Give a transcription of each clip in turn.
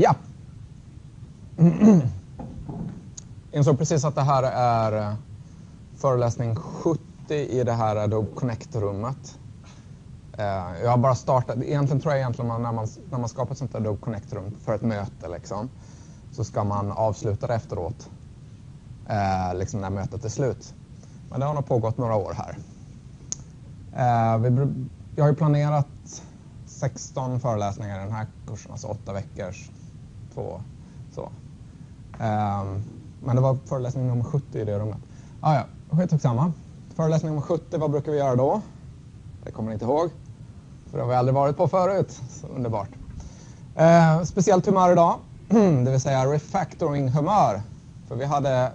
Ja. Insåg precis att det här är eh, föreläsning 70 i det här eh, Adobe Connect-rummet. Eh, jag har bara startat, egentligen tror jag egentligen när man, när man skapar ett sånt Adobe Connect-rum för ett möte liksom, så ska man avsluta det efteråt, liksom när mötet är slut. Men det har nog pågått några år här. Jag har ju planerat 16 föreläsningar i den här kursen, alltså 8 veckors, 2 så. Ehm, men det var föreläsning nummer 70 i det rummet. Ah, ja, skitsamma. Föreläsning nummer 70, vad brukar vi göra då? Det kommer ni inte ihåg, för det har vi aldrig varit på förut. Så underbart. Ehm, speciellt humör idag, det vill säga refactoring-humör. För vi hade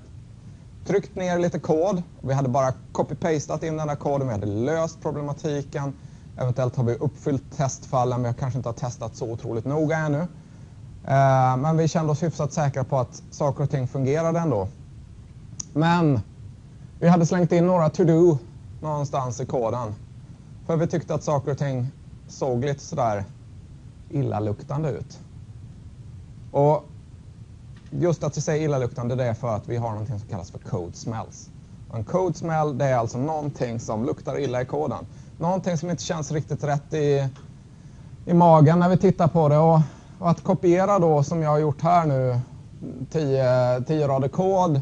tryckt ner lite kod, vi hade bara copy-pastat in den där koden, vi hade löst problematiken. Eventuellt har vi uppfyllt testfallen, men vi kanske inte har testat så otroligt noga ännu. Eh, men vi kände oss hyfsat säkra på att saker och ting fungerade ändå. Men vi hade slängt in några to-do någonstans i koden. För vi tyckte att saker och ting såg lite sådär illaluktande ut. Just att vi säger illaluktande, det är för att vi har någonting som kallas för code smells. En code smell, det är alltså någonting som luktar illa i koden. Någonting som inte känns riktigt rätt i magen när vi tittar på det. Att kopiera då som jag har gjort här nu, 10 rader kod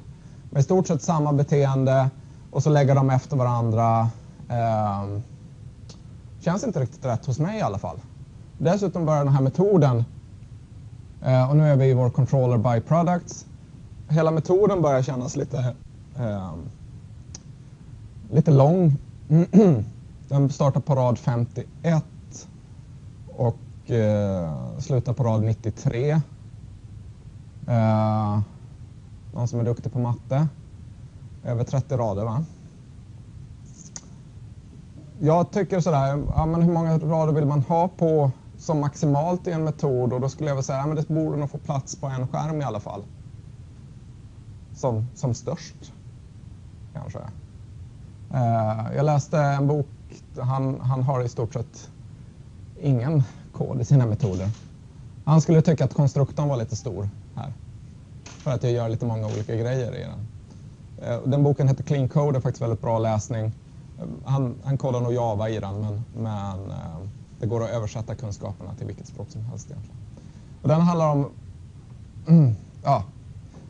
med i stort sett samma beteende och så lägga dem efter varandra, ehm, känns inte riktigt rätt hos mig i alla fall. Dessutom börjar den här metoden, eh, och nu är vi i vår controller by products. Hela metoden börjar kännas lite ehm, lite lång. Den startar på rad 51 Eh, slutar på rad 93. Eh, någon som är duktig på matte? Över 30 rader, va? Jag tycker sådär, ja men hur många rader vill man ha på som maximalt i en metod? Och Då skulle jag väl säga, ja men det borde nog få plats på en skärm i alla fall. Som störst, kanske. Eh, jag läste en bok, han har i stort sett ingen kod i sina metoder. Han skulle tycka att konstruktorn var lite stor här. För att jag gör lite många olika grejer i den. Eh, den boken heter Clean Code, är faktiskt väldigt bra läsning. Eh, han kodar nog Java i den, men eh, det går att översätta kunskaperna till vilket språk som helst egentligen. Den handlar om, mm, ja,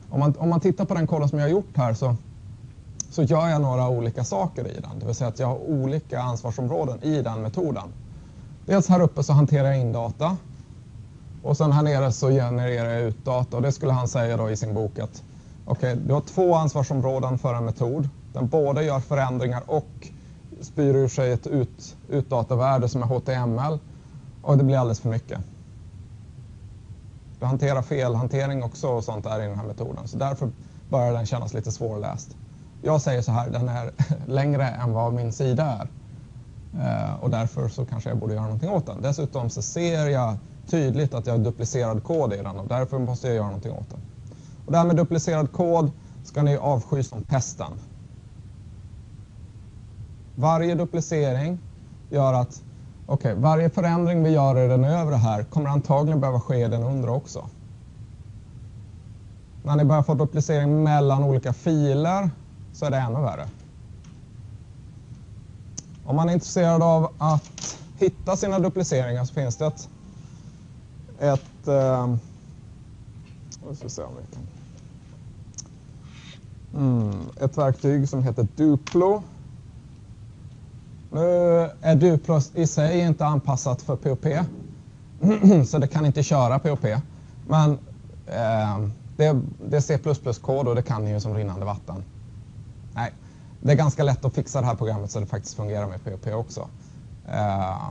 om man tittar på den koden som jag har gjort här så gör jag några olika saker i den. Det vill säga att jag har olika ansvarsområden i den metoden. Dels här uppe så hanterar jag in data och sen här nere så genererar jag ut data. Det skulle han säga då i sin bok att okej, du har två ansvarsområden för en metod. Den både gör förändringar och spyr ur sig ett utdatavärde som är HTML och det blir alldeles för mycket. Du hanterar felhantering också och sånt där i den här metoden. så Därför börjar den kännas lite svårläst. Jag säger så här, den är längre än vad min sida är. Eh, och Därför så kanske jag borde göra någonting åt den. Dessutom så ser jag tydligt att jag har duplicerad kod i den och därför måste jag göra någonting åt den. Det här med duplicerad kod ska ni avsky som pesten. Varje duplicering gör att, okay, varje förändring vi gör i den övre här kommer antagligen behöva ske i den undre också. När ni börjar få duplicering mellan olika filer så är det ännu värre. Om man är intresserad av att hitta sina dupliceringar så finns det ett, nu ehm, ska vi se. Mm, ett verktyg som heter Duplo. Nu är Duplo i sig inte anpassat för POP, så det kan inte köra POP. Ehm, det är C++-kod och det kan ni ju som rinnande vatten. Nej, det är ganska lätt att fixa det här programmet så det faktiskt fungerar med POP också. Eh,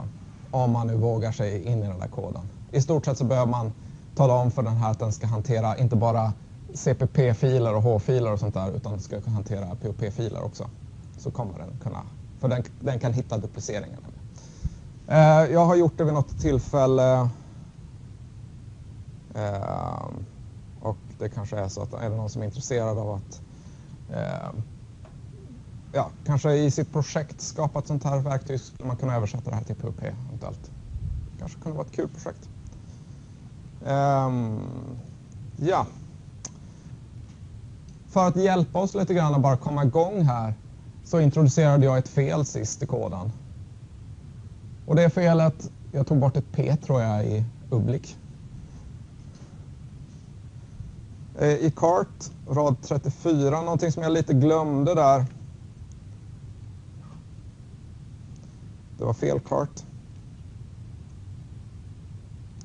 om man nu vågar sig in i den där koden. I stort sett så behöver man tala om för den här att den ska hantera inte bara CPP-filer och H-filer och sånt där, utan den ska hantera POP-filer också. Så Kommer den kunna, för den kan hitta dupliceringarna. Eh, jag har gjort det vid något tillfälle. Eh, och Det kanske är så att är det någon som är intresserad av att, ja, kanske i sitt projekt skapa ett sånt här verktyg, skulle man kunna översätta det här till PUP. eventuellt. Kanske kunde vara ett kul projekt. Um, ja. För att hjälpa oss lite grann att bara komma igång här så introducerade jag ett fel sist i koden. Och det felet, jag tog bort ett P tror jag i Ublik. Eh, I kart, rad 34, någonting som jag lite glömde där. Var fel kart.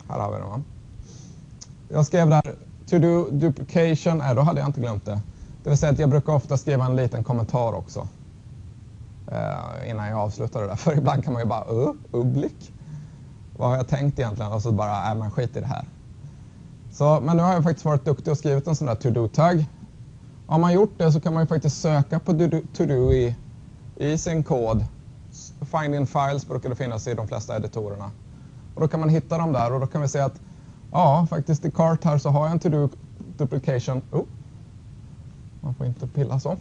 Här har vi den va? Jag skrev där to do duplication, äh, då hade jag inte glömt det. Det vill säga att jag brukar ofta skriva en liten kommentar också. Eh, innan jag avslutar det där. För ibland kan man ju bara, uh. Vad har jag tänkt egentligen? Och så bara, äh, man skit i det här. Så, men nu har jag faktiskt varit duktig och skrivit en sån där to-do-tagg. Har man gjort det så kan man ju faktiskt söka på to-do i, i sin kod. Find in files brukar det finnas i de flesta editorerna. Och då kan man hitta dem där och då kan vi se att ja, faktiskt i Cart här så har jag en to-do duplication. Oh. Man får inte pilla så.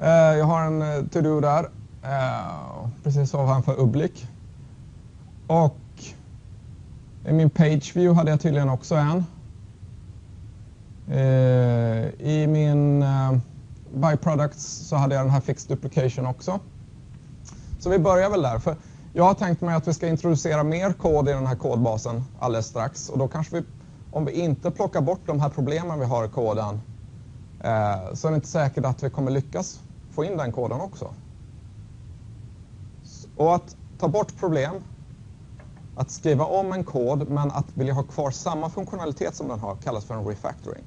Eh, jag har en eh, to-do där, eh, precis ovanför Ublik. Och i min page view hade jag tydligen också en. Eh, I min eh, byproducts så hade jag den här fixed duplication också. Så vi börjar väl där. För jag har tänkt mig att vi ska introducera mer kod i den här kodbasen alldeles strax. Och då kanske vi, om vi inte plockar bort de här problemen vi har i koden, eh, så är det inte säkert att vi kommer lyckas få in den koden också. Och att ta bort problem, att skriva om en kod men att vilja ha kvar samma funktionalitet som den har kallas för en refactoring.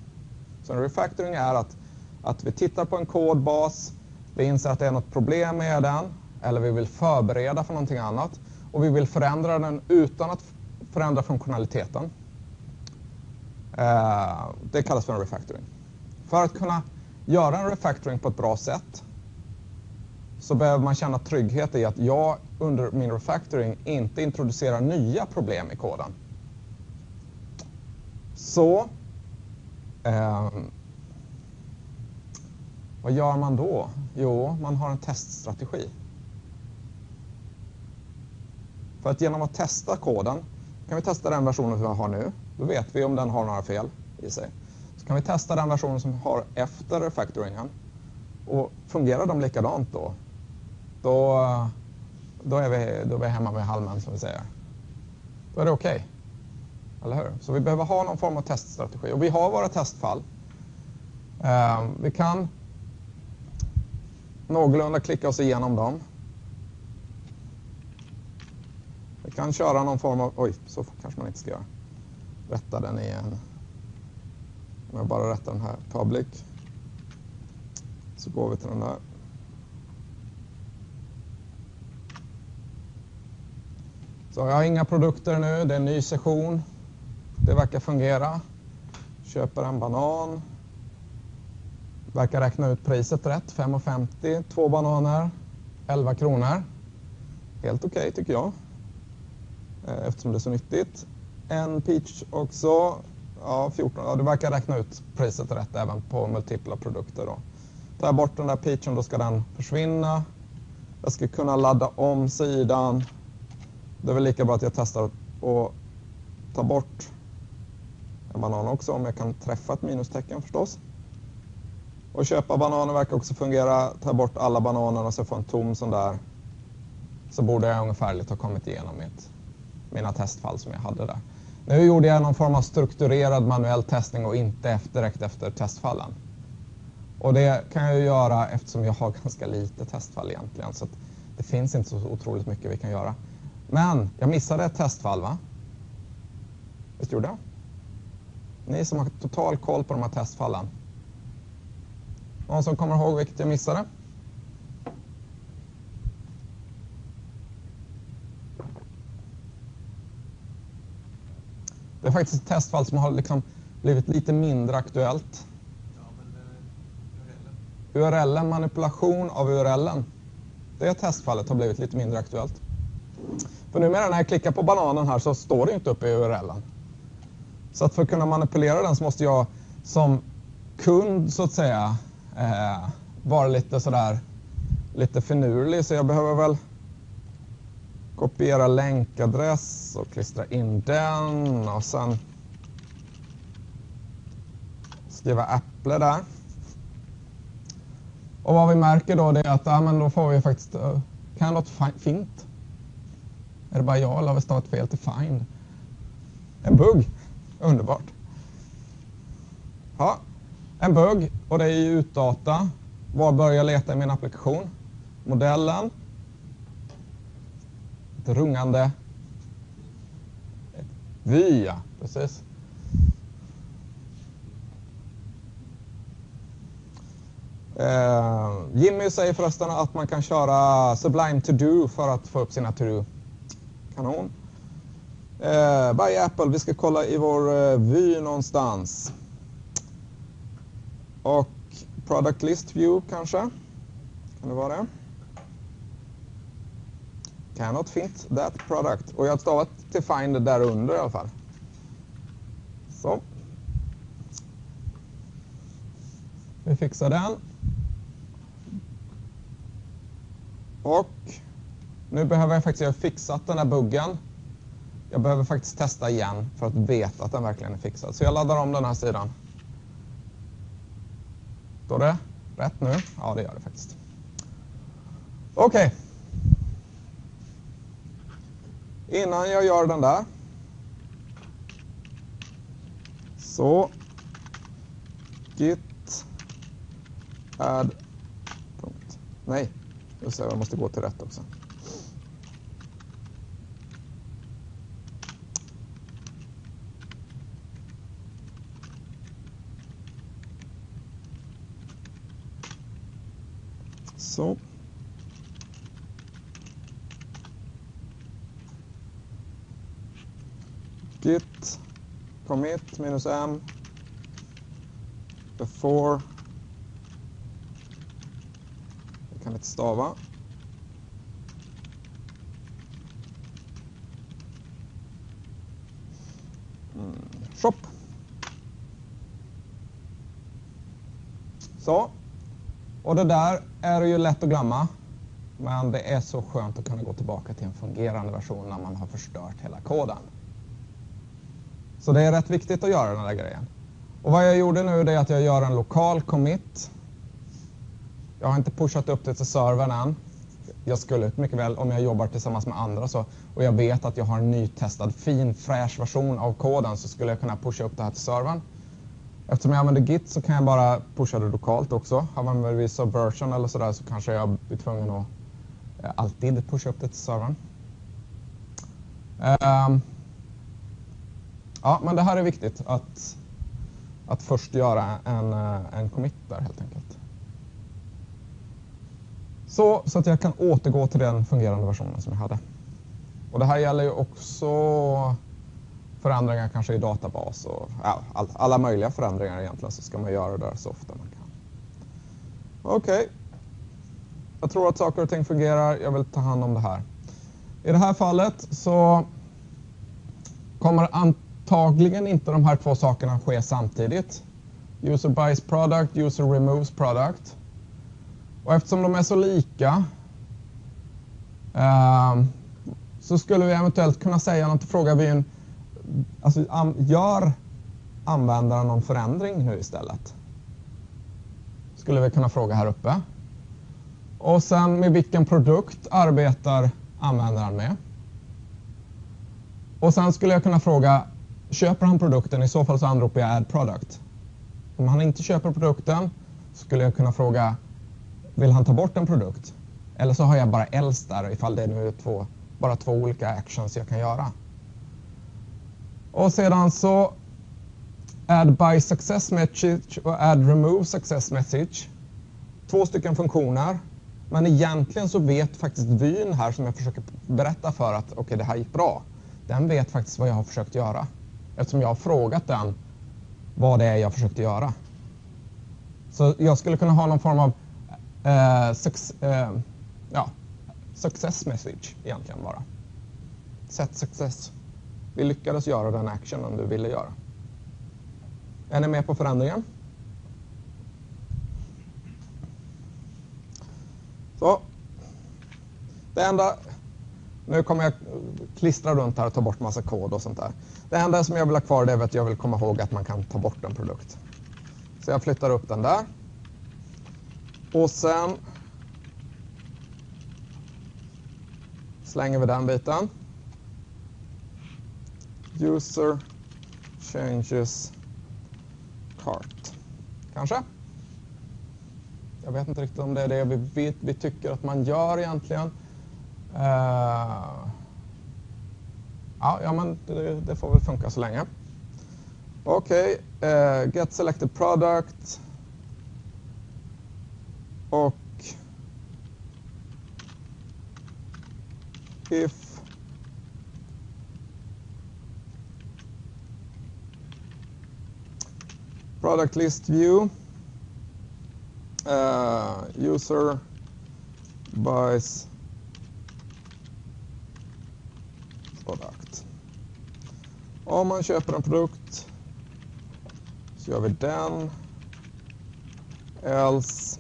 Så en refactoring är att, att vi tittar på en kodbas, vi inser att det är något problem med den eller vi vill förbereda för någonting annat och vi vill förändra den utan att förändra funktionaliteten. Eh, det kallas för en refactoring. För att kunna göra en refactoring på ett bra sätt så behöver man känna trygghet i att jag under min refactoring inte introducerar nya problem i koden. Så eh, vad gör man då? Jo, man har en teststrategi. För att genom att testa koden, kan vi testa den versionen som vi har nu, då vet vi om den har några fel i sig. Så kan vi testa den versionen som vi har efter refactoringen och fungerar de likadant då, då, då, är vi, då är vi hemma med halmen som vi säger. Då är det okej. Okay. Eller hur? Så vi behöver ha någon form av teststrategi. Och vi har våra testfall. Eh, vi kan någorlunda klicka oss igenom dem. Vi kan köra någon form av... Oj, så kanske man inte ska göra. Rätta den igen. Om jag bara rättar den här public. Så går vi till den där. Så jag har inga produkter nu, det är en ny session. Det verkar fungera. Köper en banan. Verkar räkna ut priset rätt, 5,50. Två bananer, 11 kronor. Helt okej okay, tycker jag. Eh, eftersom det är så nyttigt. En peach också, ja 14. Ja, du verkar räkna ut priset rätt även på multipla produkter. Då. Tar jag bort den där peachen då ska den försvinna. Jag ska kunna ladda om sidan det är väl lika bra att jag testar att ta bort en banan också om jag kan träffa ett minustecken förstås. Och köpa bananer verkar också fungera. Ta bort alla bananer och så får en tom sån där. Så borde jag ungefärligt ha kommit igenom mitt, mina testfall som jag hade där. Nu gjorde jag någon form av strukturerad manuell testning och inte efter, direkt efter testfallen. Och det kan jag ju göra eftersom jag har ganska lite testfall egentligen. Så det finns inte så otroligt mycket vi kan göra. Men jag missade ett testfall va? Visst gjorde jag? Ni som har total koll på de här testfallen. Någon som kommer ihåg vilket jag missade? Faktiskt ett testfall som har liksom blivit lite mindre aktuellt. URLen, manipulation av URLen. Det testfallet har blivit lite mindre aktuellt. För numera när jag klickar på bananen här så står det inte uppe i URLen. Så att för att kunna manipulera den så måste jag som kund så att säga eh, vara lite sådär lite finurlig så jag behöver väl kopiera länkadress och klistra in den och sen skriva Apple där. Och vad vi märker då det är att ja, men då får vi faktiskt eh, kan något fint. Är det bara jag eller har vi stavat fel till find? En bugg. Underbart. Ja, en bugg och det är i utdata. Var börjar jag leta i min applikation? Modellen. Ett rungande. Vy, ja. Precis. Eh, Jimmy säger förresten att man kan köra Sublime To Do för att få upp sina To Do. Kanon. Eh, by Apple, vi ska kolla i vår eh, vy någonstans. Och Product List View kanske? Kan det vara det? Cannot fit that product. Och jag har stavat till find där under i alla fall. Så. Vi fixar den. Och nu behöver jag faktiskt ha fixat den här buggen. Jag behöver faktiskt testa igen för att veta att den verkligen är fixad. Så jag laddar om den här sidan. Står det rätt nu? Ja, det gör det faktiskt. Okej. Okay. Innan jag gör den där så git add punkt. Nej, just det, jag måste gå till rätt också. Så. Git commit minus m before jag kan inte stava. Mm. Shop. Så. Och det där är ju lätt att glömma. Men det är så skönt att kunna gå tillbaka till en fungerande version när man har förstört hela koden. Så det är rätt viktigt att göra den där grejen. Och vad jag gjorde nu är att jag gör en lokal commit. Jag har inte pushat upp det till servern än. Jag skulle mycket väl, om jag jobbar tillsammans med andra så, och jag vet att jag har en nytestad fin fräsch version av koden så skulle jag kunna pusha upp det här till servern. Eftersom jag använder Git så kan jag bara pusha det lokalt också. Använder vi Subversion eller sådär så kanske jag blir tvungen att eh, alltid pusha upp det till servern. Um, ja, men det här är viktigt att, att först göra en, eh, en commit där helt enkelt. Så, så att jag kan återgå till den fungerande versionen som jag hade. Och det här gäller ju också förändringar kanske i databas och ja, all, alla möjliga förändringar egentligen så ska man göra det så ofta man kan. Okej. Okay. Jag tror att saker och ting fungerar. Jag vill ta hand om det här. I det här fallet så kommer antagligen inte de här två sakerna ske samtidigt. User buys product, user removes product. Och eftersom de är så lika eh, så skulle vi eventuellt kunna säga något, fråga vyn alltså, gör användaren någon förändring nu istället? Skulle vi kunna fråga här uppe. Och sen med vilken produkt arbetar användaren med? Och sen skulle jag kunna fråga, köper han produkten? I så fall så anropar jag add product. Om han inte köper produkten skulle jag kunna fråga, vill han ta bort en produkt? Eller så har jag bara else där ifall det nu är två, bara två olika actions jag kan göra. Och sedan så add by success message och add remove success message. Två stycken funktioner. Men egentligen så vet faktiskt vyn här som jag försöker berätta för att okej, okay, det här gick bra. Den vet faktiskt vad jag har försökt göra. Eftersom jag har frågat den vad det är jag försökte göra. Så jag skulle kunna ha någon form av eh, suc eh, ja, success message egentligen bara. Set success. Vi lyckades göra den actionen du ville göra. Är ni med på förändringen? Så. Det enda... Nu kommer jag klistra runt här och ta bort massa kod och sånt där. Det enda som jag vill ha kvar det är att jag vill komma ihåg att man kan ta bort en produkt. Så jag flyttar upp den där. Och sen slänger vi den biten. User changes cart. Kanske? Jag vet inte riktigt om det är det vi, vi, vi tycker att man gör egentligen. Uh, ja, ja, men det, det, får väl funka så länge. Okej, okay, uh, eh, get selected product. Och if product list view uh, user buys product. Om man köper en produkt så gör vi den. Else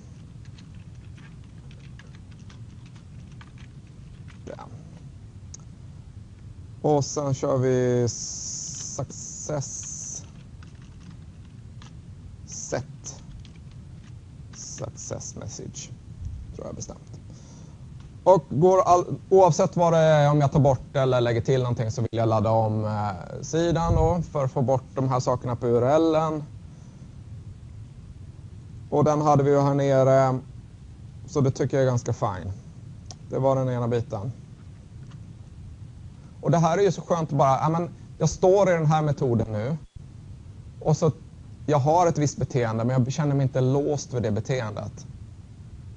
den. Och sen kör vi success Set. success message. Tror jag bestämt. Och går all, oavsett vad det är, om jag tar bort eller lägger till någonting så vill jag ladda om eh, sidan då för att få bort de här sakerna på URLen. Och den hade vi ju här nere, så det tycker jag är ganska fine. Det var den ena biten. Och det här är ju så skönt att bara, ja, men jag står i den här metoden nu och så jag har ett visst beteende men jag känner mig inte låst vid det beteendet.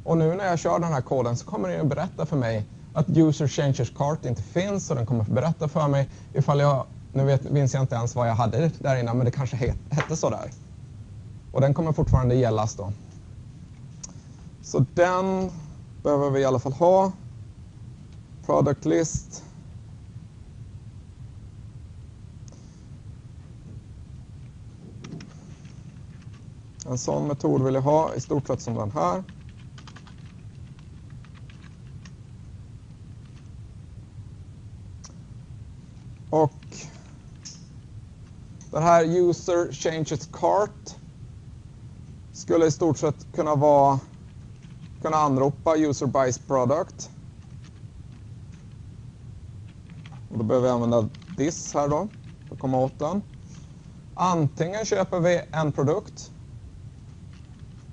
Och nu när jag kör den här koden så kommer den att berätta för mig att user changes cart inte finns och den kommer att berätta för mig ifall jag, nu vet, minns jag inte ens vad jag hade där innan men det kanske het, hette sådär. Och den kommer fortfarande gällas då. Så den behöver vi i alla fall ha. Product list. En sån metod vill jag ha i stort sett som den här. Och den här user changes cart skulle i stort sett kunna vara kunna anropa user buys product. Och då behöver vi använda this här då för att komma åt den. Antingen köper vi en produkt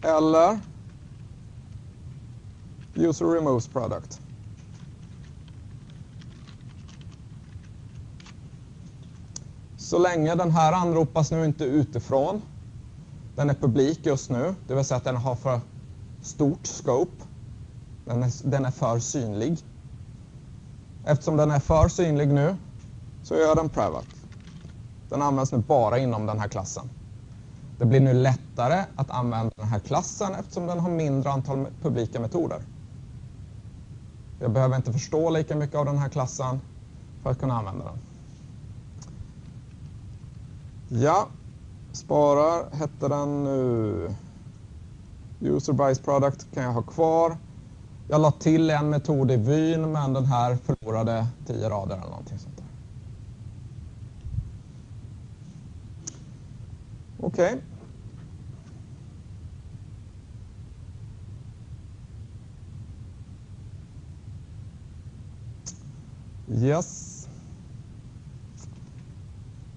eller user removes product. Så länge den här anropas nu inte utifrån, den är publik just nu, det vill säga att den har för stort scope, den är, den är för synlig. Eftersom den är för synlig nu så gör den private. Den används nu bara inom den här klassen. Det blir nu lättare att använda den här klassen eftersom den har mindre antal publika metoder. Jag behöver inte förstå lika mycket av den här klassen för att kunna använda den. Ja, sparar hette den nu. User buys product kan jag ha kvar. Jag la till en metod i vyn men den här förlorade 10 rader eller någonting sånt där. Okej. Okay. Yes.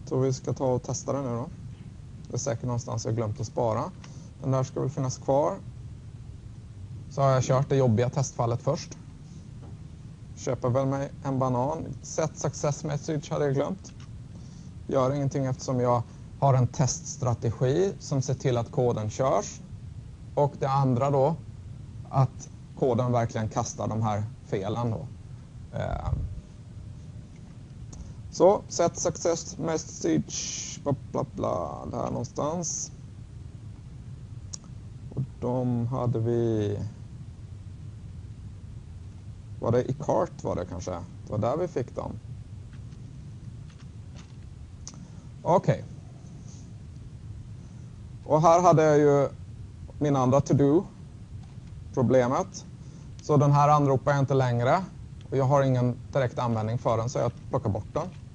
Så vi ska ta och testa den nu då. Det är säkert någonstans jag glömt att spara. Den där ska väl finnas kvar. Så har jag kört det jobbiga testfallet först. Köper väl mig en banan. Set success message hade jag glömt. Gör ingenting eftersom jag har en teststrategi som ser till att koden körs. Och det andra då, att koden verkligen kastar de här felen då. Ehm, så, set success message, bla bla bla, där någonstans. Och de hade vi... Var det i kart var det kanske? Det var där vi fick dem. Okej. Okay. Och här hade jag ju min andra to-do problemet. Så den här anropar jag inte längre och jag har ingen direkt användning för den så jag plockar bort den.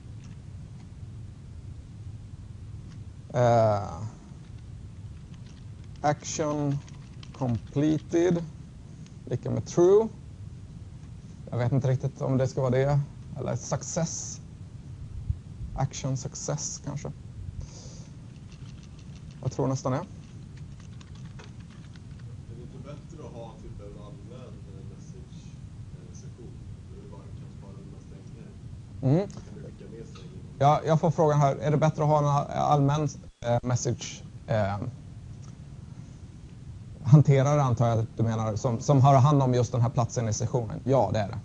Uh, action completed lika med true. Jag vet inte riktigt om det ska vara det. Eller success. Action success kanske. Jag tror nästan det. Är det inte bättre att ha typ en allmän message-sektion? Där du bara kan spara dina stänger. Mm. Ja, jag får frågan här, är det bättre att ha en allmän eh, message eh, hanterare antar jag att du menar, som, som har hand om just den här platsen i sessionen? Ja, det är det.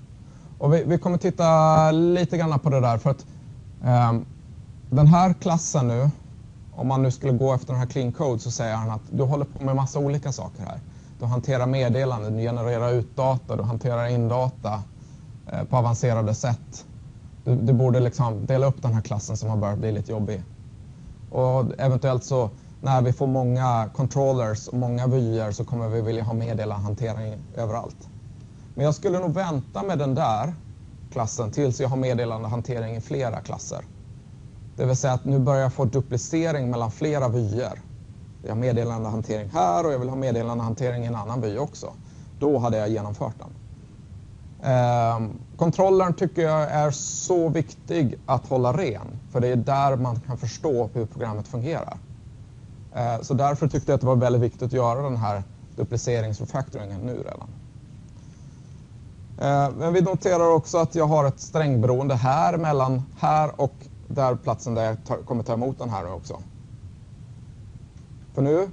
Och vi, vi kommer titta lite grann på det där för att eh, den här klassen nu, om man nu skulle gå efter den här clean code så säger han att du håller på med massa olika saker här. Du hanterar meddelanden, du genererar ut data, du hanterar in data eh, på avancerade sätt. Du, du, borde liksom dela upp den här klassen som har börjat bli lite jobbig. Och eventuellt så när vi får många controllers och många vyer så kommer vi vilja ha meddelarhantering överallt. Men jag skulle nog vänta med den där klassen tills jag har meddelandehantering i flera klasser. Det vill säga att nu börjar jag få duplicering mellan flera vyer. Jag har meddelandehantering här och jag vill ha meddelandehantering i en annan vy också. Då hade jag genomfört den. Ehm, kontrollern tycker jag är så viktig att hålla ren, för det är där man kan förstå hur programmet fungerar. Eh, så därför tyckte jag att det var väldigt viktigt att göra den här dupliceringsrefactoringen nu redan. Eh, men vi noterar också att jag har ett strängberoende här mellan här och där platsen där jag tar, kommer ta emot den här också. För nu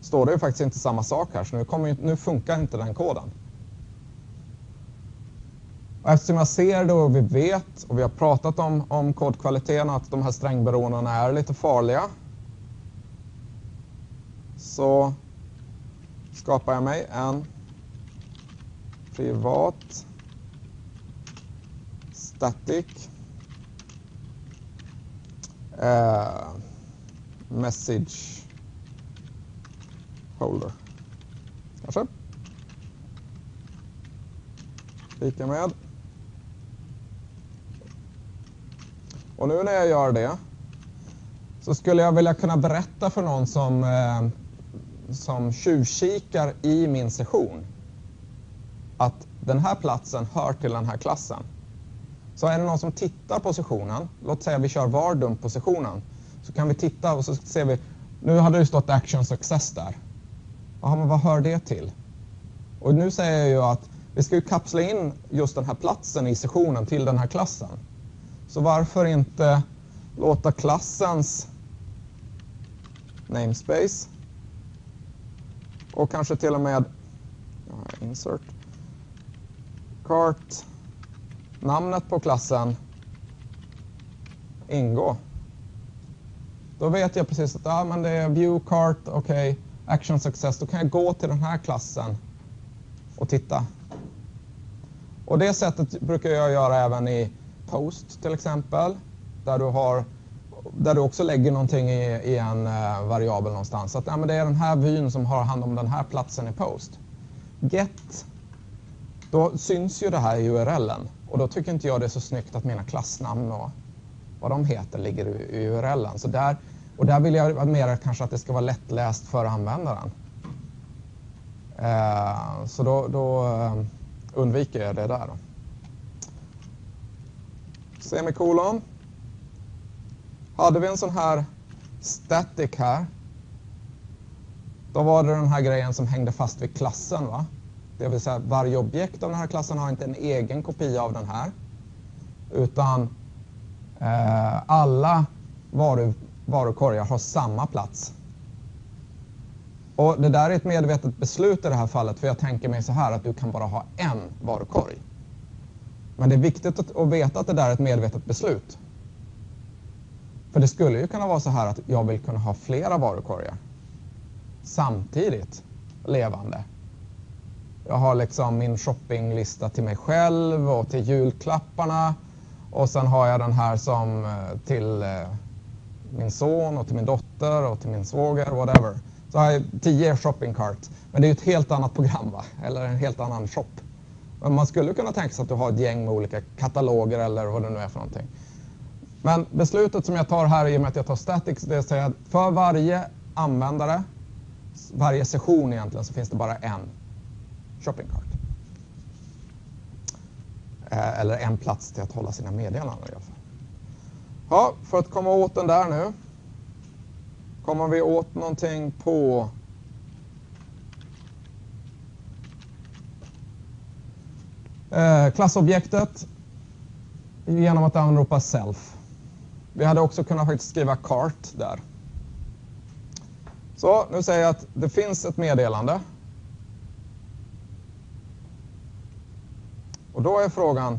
står det ju faktiskt inte samma sak här, så nu, kommer, nu funkar inte den koden. Och eftersom jag ser det och vi vet och vi har pratat om, om kodkvaliteten att de här strängberoendena är lite farliga så skapar jag mig en privat static eh, message holder. Kanske. Lika med. Och nu när jag gör det så skulle jag vilja kunna berätta för någon som eh, som tjuvkikar i min session att den här platsen hör till den här klassen. Så är det någon som tittar på sessionen, låt säga vi kör vardum på sessionen, så kan vi titta och så ser vi, nu hade det stått action success där. Jaha, men vad hör det till? Och nu säger jag ju att vi ska ju kapsla in just den här platsen i sessionen till den här klassen. Så varför inte låta klassens namespace och kanske till och med insert cart namnet på klassen ingå. Då vet jag precis att ja, men det är view cart, okej, okay, action success. Då kan jag gå till den här klassen och titta. Och det sättet brukar jag göra även i post till exempel. Där du har där du också lägger någonting i, i en uh, variabel någonstans. Så att ja, men det är den här vyn som har hand om den här platsen i post. Get, då syns ju det här i URLen och då tycker inte jag det är så snyggt att mina klassnamn och vad de heter ligger i, i URLen. Så där, och där vill jag mer kanske att det ska vara lättläst för användaren. Uh, så då, då eh, undviker jag det där. Då. Semikolon. Hade vi en sån här static här, då var det den här grejen som hängde fast vid klassen. Va? Det vill säga varje objekt av den här klassen har inte en egen kopia av den här. Utan eh, alla varu, varukorgar har samma plats. Och Det där är ett medvetet beslut i det här fallet för jag tänker mig så här att du kan bara ha en varukorg. Men det är viktigt att, att veta att det där är ett medvetet beslut. För det skulle ju kunna vara så här att jag vill kunna ha flera varukorgar samtidigt levande. Jag har liksom min shoppinglista till mig själv och till julklapparna och sen har jag den här som eh, till eh, min son och till min dotter och till min svåger, whatever. Så har jag tio shopping cart. Men det är ju ett helt annat program, va? eller en helt annan shop. Men man skulle kunna tänka sig att du har ett gäng med olika kataloger eller vad det nu är för någonting. Men beslutet som jag tar här i och med att jag tar statics, det är att säga att för varje användare varje session egentligen så finns det bara en shopping cart. Eh, eller en plats till att hålla sina meddelanden i alla fall. Ja, för att komma åt den där nu. Kommer vi åt någonting på Eh, klassobjektet genom att anropa self. Vi hade också kunnat faktiskt skriva cart där. Så nu säger jag att det finns ett meddelande. Och då är frågan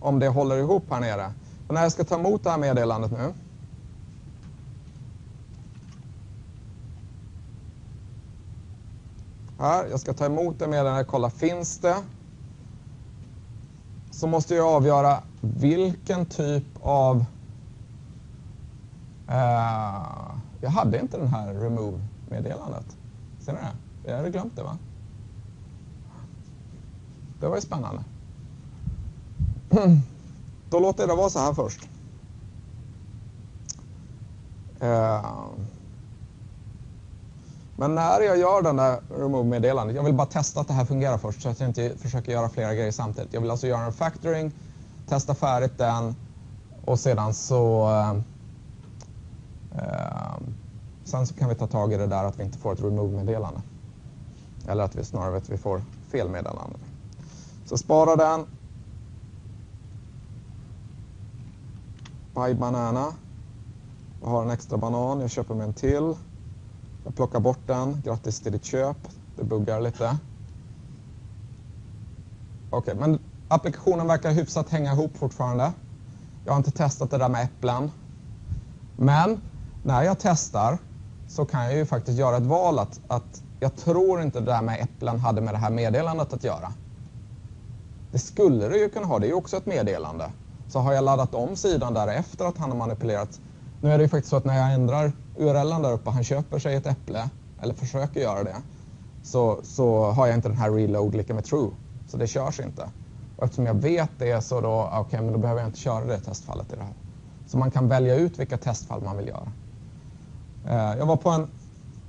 om det håller ihop här nere. Och när jag ska ta emot det här meddelandet nu Här, jag ska ta emot det meddelandet, kolla finns det? Så måste jag avgöra vilken typ av... Eh, jag hade inte den här remove-meddelandet. Ser ni det? Jag hade glömt det va? Det var ju spännande. Då låter jag det vara så här först. Eh, men när jag gör den där remove-meddelandet, jag vill bara testa att det här fungerar först så att jag inte försöker göra flera grejer samtidigt. Jag vill alltså göra en factoring, testa färdigt den och sedan så eh, eh sen så kan vi ta tag i det där att vi inte får ett remove-meddelande. Eller att vi snarare vet att vi får fel meddelande. Så spara den. Buy banana. Jag har en extra banan, jag köper mig en till. Jag plockar bort den. Grattis till ditt köp. Det buggar lite. Okej, okay, men applikationen verkar hyfsat hänga ihop fortfarande. Jag har inte testat det där med äpplen. Men när jag testar så kan jag ju faktiskt göra ett val att, att jag tror inte det där med äpplen hade med det här meddelandet att göra. Det skulle det ju kunna ha, det är ju också ett meddelande. Så har jag laddat om sidan därefter att han har manipulerat. Nu är det ju faktiskt så att när jag ändrar URLen där uppe, han köper sig ett äpple, eller försöker göra det, så, så har jag inte den här reload lika med true. Så det körs inte. Och eftersom jag vet det så då, okay, men då behöver jag inte köra det testfallet i det här. Så man kan välja ut vilka testfall man vill göra. Eh, jag var på en,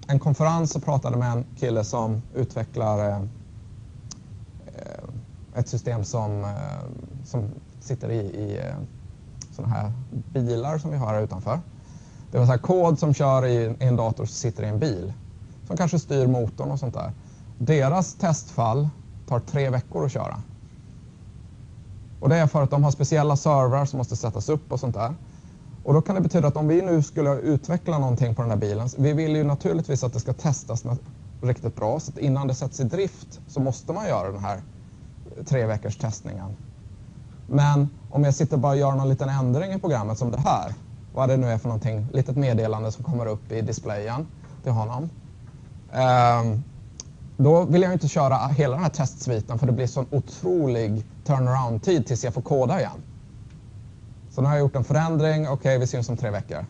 en konferens och pratade med en kille som utvecklar eh, eh, ett system som, som sitter i, i sådana här bilar som vi har här utanför. Det var så här kod som kör i en dator som sitter i en bil. Som kanske styr motorn och sånt där. Deras testfall tar tre veckor att köra. Och det är för att de har speciella servrar som måste sättas upp och sånt där. Och då kan det betyda att om vi nu skulle utveckla någonting på den här bilen. Vi vill ju naturligtvis att det ska testas riktigt bra. Så att innan det sätts i drift så måste man göra den här tre veckors testningen. Men om jag sitter och bara gör någon liten ändring i programmet som det här vad det nu är för någonting, litet meddelande som kommer upp i displayen till honom. Um, då vill jag inte köra hela den här testsviten för det blir sån otrolig turnaround-tid tills jag får koda igen. Så nu har jag gjort en förändring, okej okay, vi syns om tre veckor.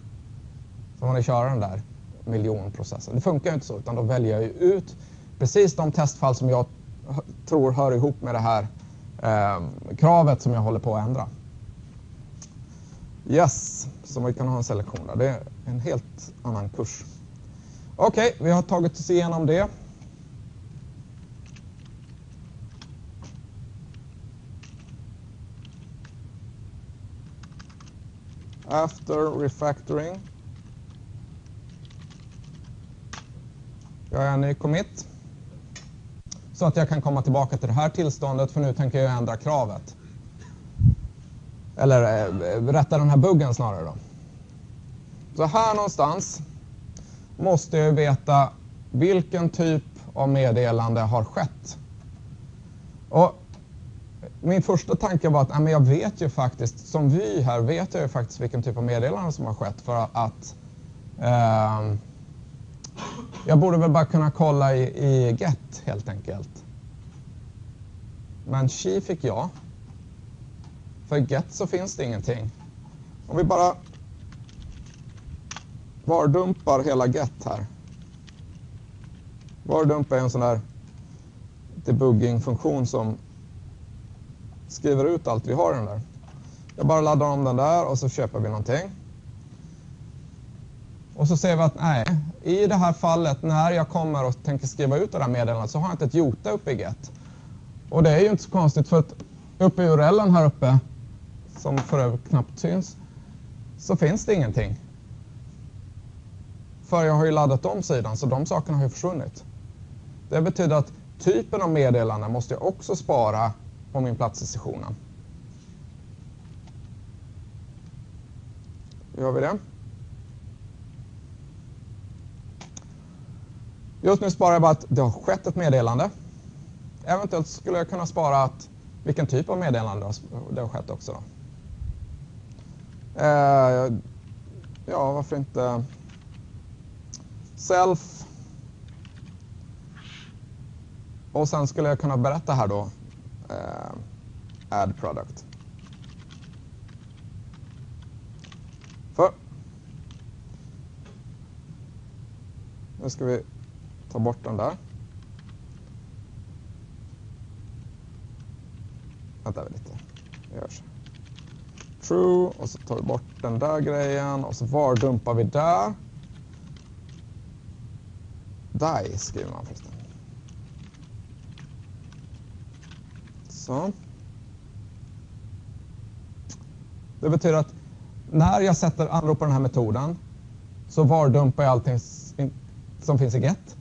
Så får ni köra den där miljonprocessen. Det funkar ju inte så utan då väljer jag ut precis de testfall som jag tror hör ihop med det här eh, kravet som jag håller på att ändra. Yes, som vi kan ha en selektion där. Det är en helt annan kurs. Okej, okay, vi har tagit oss igenom det. After refactoring. Jag är en ny commit. Så att jag kan komma tillbaka till det här tillståndet för nu tänker jag ändra kravet. Eller eh, rätta den här buggen snarare då. Så här någonstans måste jag veta vilken typ av meddelande har skett. Och min första tanke var att men jag vet ju faktiskt, som vy här, vet jag ju faktiskt vilken typ av meddelande som har skett för att eh, jag borde väl bara kunna kolla i, i get helt enkelt. Men Chi fick jag. För i get så finns det ingenting. Om vi bara vardumpar hela get här. Vardump är en sån där debugging-funktion som skriver ut allt vi har i den där. Jag bara laddar om den där och så köper vi någonting. Och så ser vi att nej, i det här fallet när jag kommer och tänker skriva ut det här meddelandet så har jag inte ett jota uppe i get. Och det är ju inte så konstigt för att uppe i URLen här uppe, som för övrigt knappt syns, så finns det ingenting. För jag har ju laddat om sidan så de sakerna har ju försvunnit. Det betyder att typen av meddelande måste jag också spara på min plats i sessionen. Gör vi det? Just nu sparar jag bara att det har skett ett meddelande. Eventuellt skulle jag kunna spara att vilken typ av meddelande det har skett också. Då. Eh, ja, varför inte self. Och sen skulle jag kunna berätta här då eh, add product. För nu ska vi ta bort den där. Vänta lite. Vi gör så. True och så tar vi bort den där grejen och så var dumpar vi där. Die skriver man förresten. Så. Det betyder att när jag sätter anropar den här metoden så var-dumpar jag allting som finns i get.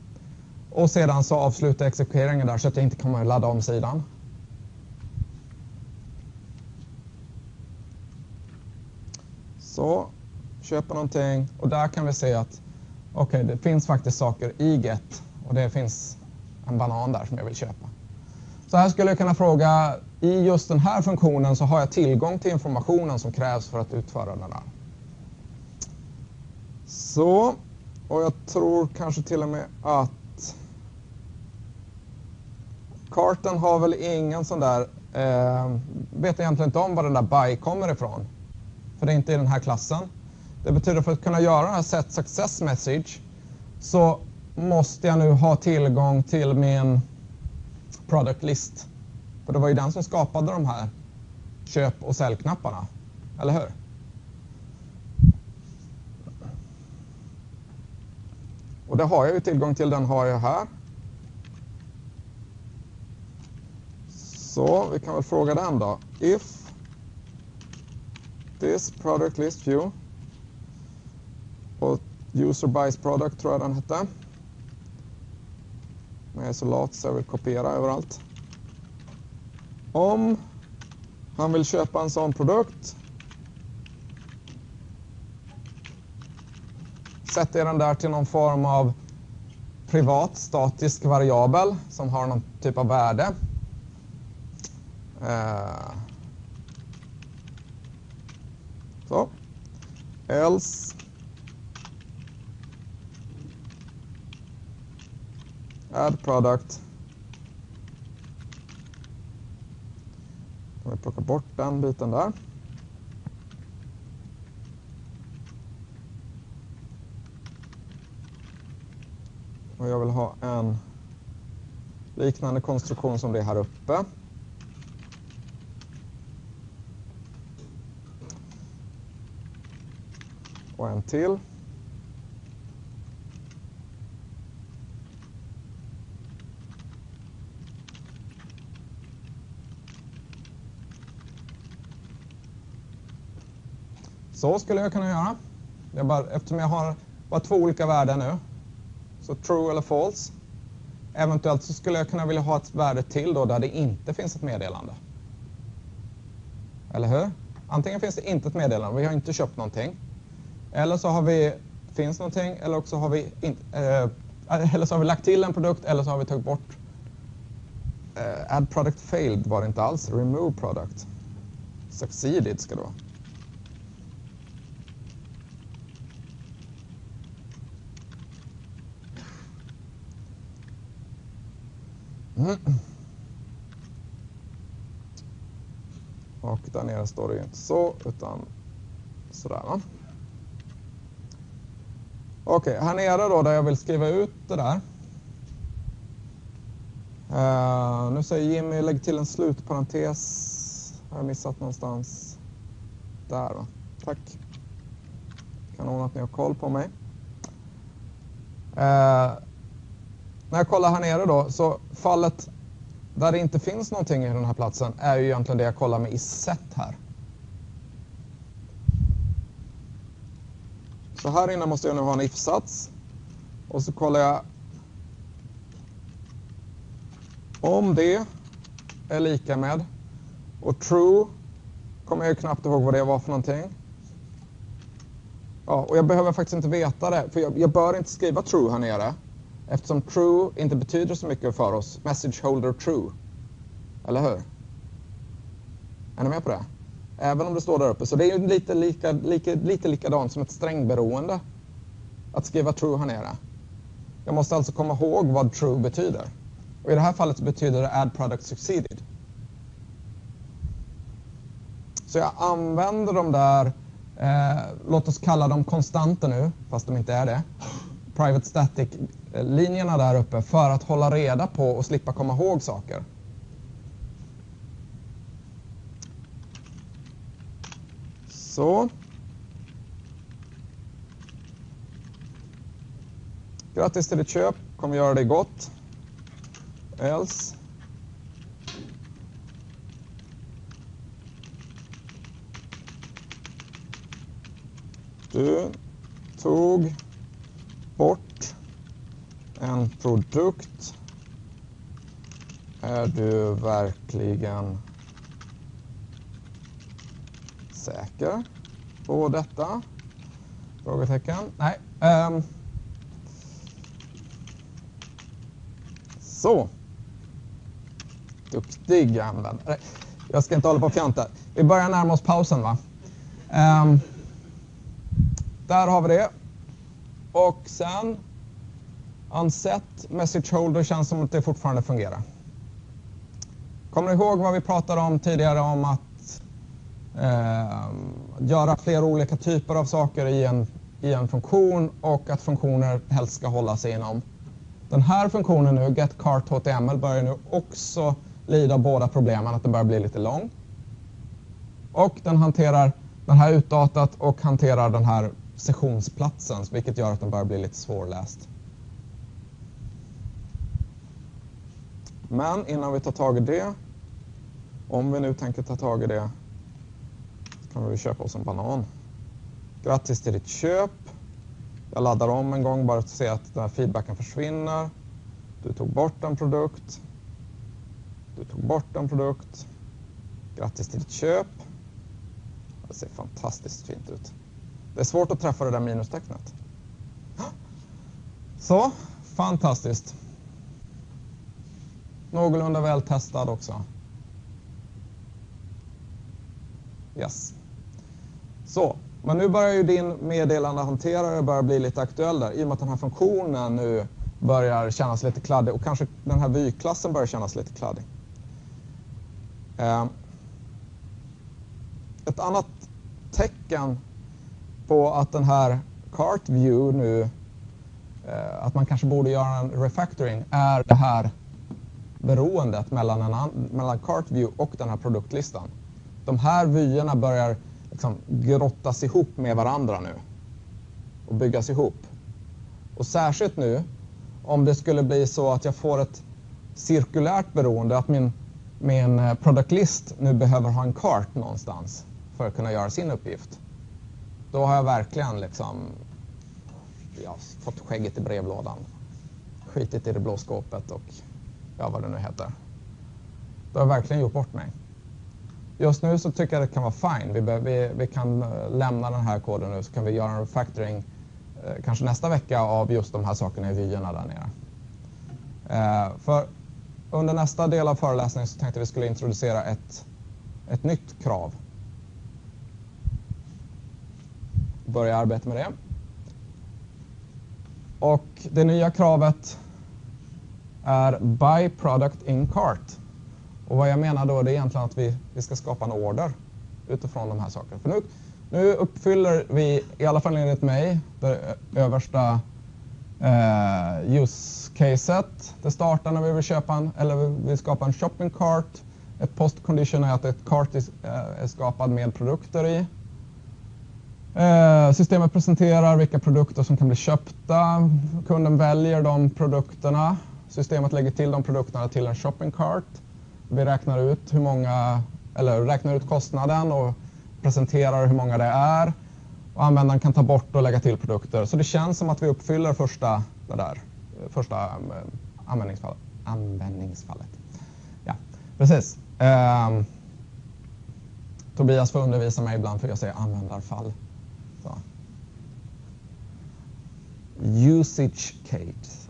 Och sedan så avslutar jag exekveringen där så att jag inte kommer att ladda om sidan. Så, köper någonting och där kan vi se att okej, okay, det finns faktiskt saker i get och det finns en banan där som jag vill köpa. Så här skulle jag kunna fråga, i just den här funktionen så har jag tillgång till informationen som krävs för att utföra den här. Så, och jag tror kanske till och med att kartan har väl ingen sån där, eh, vet egentligen inte om var den där by kommer ifrån. För det är inte i den här klassen. Det betyder för att kunna göra den här set success message så måste jag nu ha tillgång till min product list. För det var ju den som skapade de här köp och säljknapparna. Eller hur? Och det har jag ju tillgång till, den har jag här. Så vi kan väl fråga den då. If this product list view och user buys product tror jag den hette. Men jag är så lat så jag vill kopiera överallt. Om han vill köpa en sån produkt sätter jag den där till någon form av privat statisk variabel som har någon typ av värde. Uh, så. Else add product. Kan vi plocka bort den biten där. Och jag vill ha en liknande konstruktion som det här uppe. Och en till. Så skulle jag kunna göra. Jag bara, eftersom jag har bara två olika värden nu, så true eller false. Eventuellt så skulle jag kunna vilja ha ett värde till då där det inte finns ett meddelande. Eller hur? Antingen finns det inte ett meddelande, vi har inte köpt någonting. Eller så har vi, finns någonting, eller också har vi, in, eh, eller så har vi lagt till en produkt, eller så har vi tagit bort eh, Add product failed var det inte alls, remove product. Succeeded ska det vara. Mm. Och där nere står det ju inte så, utan sådär. Va? Okej, okay, här nere då där jag vill skriva ut det där. Uh, nu säger Jimmy, lägg till en slutparentes. Har jag missat någonstans? Där va. Tack. Kanon att ni har koll på mig. Uh, när jag kollar här nere då, så fallet där det inte finns någonting i den här platsen är ju egentligen det jag kollar med i set här. Så här inne måste jag nu ha en if-sats. Och så kollar jag om det är lika med och true kommer jag ju knappt ihåg vad det var för någonting. Ja, och jag behöver faktiskt inte veta det, för jag, jag bör inte skriva true här nere. Eftersom true inte betyder så mycket för oss. Message holder true. Eller hur? Är ni med på det? Även om det står där uppe. Så det är ju lite, lika, lika, lite likadant som ett strängberoende. Att skriva true här nere. Jag måste alltså komma ihåg vad true betyder. Och i det här fallet betyder det add product succeeded. Så jag använder de där, eh, låt oss kalla dem konstanter nu, fast de inte är det. Private static-linjerna där uppe för att hålla reda på och slippa komma ihåg saker. Så. Grattis till ditt köp. Kommer göra dig gott. Else. Du tog bort en produkt. Är du verkligen säker på detta? Frågetecken. Nej. Um. Så. Duktig användare. Jag ska inte hålla på och fjanta. Vi börjar närma oss pausen va? Um. Där har vi det. Och sen Unset Message Holder känns som att det fortfarande fungerar. Kommer ni ihåg vad vi pratade om tidigare om att eh, göra flera olika typer av saker i en, i en funktion och att funktioner helst ska hålla sig inom. Den här funktionen nu, GetCartHTML, börjar nu också lida av båda problemen, att den börjar bli lite lång. Och den hanterar den här utdatat och hanterar den här sessionsplatsen, vilket gör att den börjar bli lite svårläst. Men innan vi tar tag i det, om vi nu tänker ta tag i det, kommer kan vi köpa oss en banan. Grattis till ditt köp. Jag laddar om en gång bara för att se att den här feedbacken försvinner. Du tog bort en produkt. Du tog bort en produkt. Grattis till ditt köp. Det ser fantastiskt fint ut. Det är svårt att träffa det där minustecknet. Så, fantastiskt. Någorlunda väl testad också. Yes. Så, men nu börjar ju din meddelandehanterare börja bli lite aktuell där i och med att den här funktionen nu börjar kännas lite kladdig och kanske den här vyklassen börjar kännas lite kladdig. Ehm, ett annat tecken på att den här Cart View nu, eh, att man kanske borde göra en refactoring, är det här beroendet mellan, en, mellan Cart View och den här produktlistan. De här vyerna börjar liksom grottas ihop med varandra nu och byggas ihop. Och särskilt nu om det skulle bli så att jag får ett cirkulärt beroende, att min, min eh, product list nu behöver ha en kart någonstans för att kunna göra sin uppgift. Då har jag verkligen liksom ja, fått skägget i brevlådan. Skitit i det blå skåpet och ja, vad det nu heter. Då har jag verkligen gjort bort mig. Just nu så tycker jag det kan vara fine. Vi, vi, vi kan eh, lämna den här koden nu så kan vi göra en refactoring eh, kanske nästa vecka av just de här sakerna i vyerna där nere. Eh, för under nästa del av föreläsningen så tänkte vi skulle introducera ett, ett nytt krav börja arbeta med det. Och det nya kravet är Buy Product in Cart. Och vad jag menar då det är egentligen att vi, vi ska skapa en order utifrån de här sakerna. För nu, nu uppfyller vi, i alla fall enligt mig, det översta eh, use-caset. Det startar när vi vill köpa en, eller vi vill skapa en shopping cart. Ett post condition är att ett cart är, eh, är skapad med produkter i. Eh, systemet presenterar vilka produkter som kan bli köpta. Kunden väljer de produkterna. Systemet lägger till de produkterna till en shopping cart. Vi räknar ut, hur många, eller räknar ut kostnaden och presenterar hur många det är. Och användaren kan ta bort och lägga till produkter. Så det känns som att vi uppfyller första, det där, första eh, användningsfallet. användningsfallet. Ja, precis. Eh, Tobias får undervisa mig ibland för jag säger användarfall. Så. Usage case.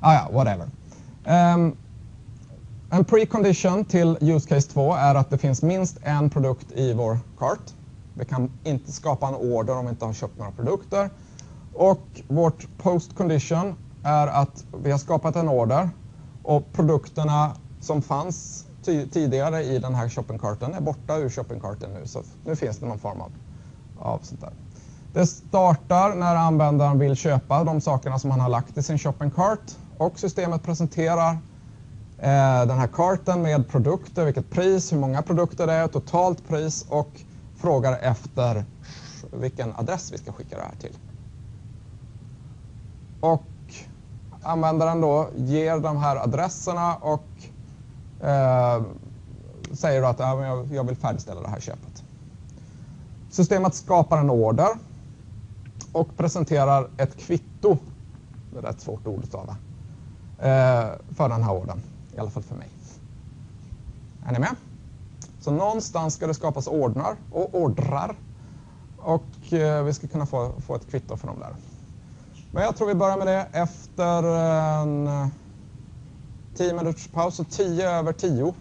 Ah, ja, whatever. Um, en precondition till use case 2 är att det finns minst en produkt i vår cart. Vi kan inte skapa en order om vi inte har köpt några produkter. Och vårt post condition är att vi har skapat en order och produkterna som fanns tidigare i den här shoppingcarten är borta ur shoppingcarten nu. Så nu finns det någon form av, av sånt där. Det startar när användaren vill köpa de sakerna som han har lagt i sin shoppingkart och systemet presenterar Eh, den här kartan med produkter, vilket pris, hur många produkter det är, totalt pris och frågar efter vilken adress vi ska skicka det här till. Och användaren då ger de här adresserna och eh, säger att jag, vill färdigställa det här köpet. Systemet skapar en order och presenterar ett kvitto, det är ett svårt ord att stava, eh, för den här ordern. I alla fall för mig. Är ni med? Så någonstans ska det skapas ordnar och ordrar och eh, vi ska kunna få, få ett kvitto för dem där. Men jag tror vi börjar med det efter en eh, 10 minuters paus, så 10 över 10